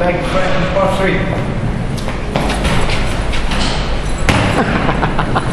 leg back for three.